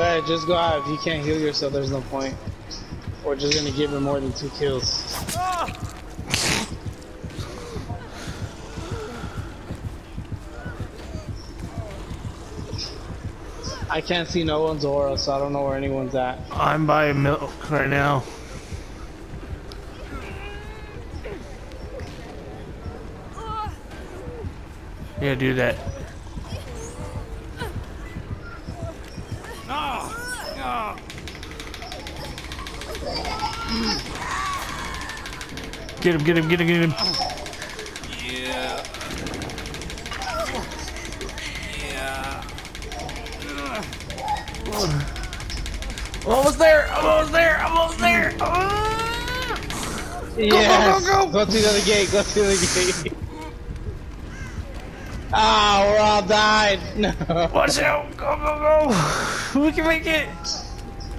Alright, just go out. If you can't heal yourself, there's no point. We're just gonna give him more than two kills. I can't see no one's aura, so I don't know where anyone's at. I'm by milk right now. Yeah, do that. Get him, get him, get him, get him. Yeah. Yeah. I'm almost there, I'm almost there, I'm almost there. Yes! go, go. Go to the other gate, go to the other gate. Ah, we're all died. No. Watch out, go, go, go. We can make it.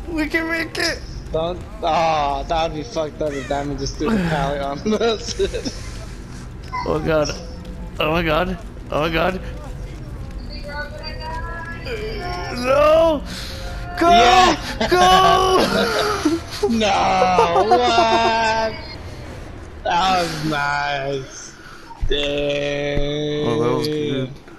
We can make it. Don't. Oh, that would be fucked up if Diamond just threw the pallet on us. Oh god. Oh my god. Oh my god. No! Go! Yeah. Go! no, what? That was nice. Dang. Porque...